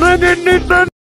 Lenin is the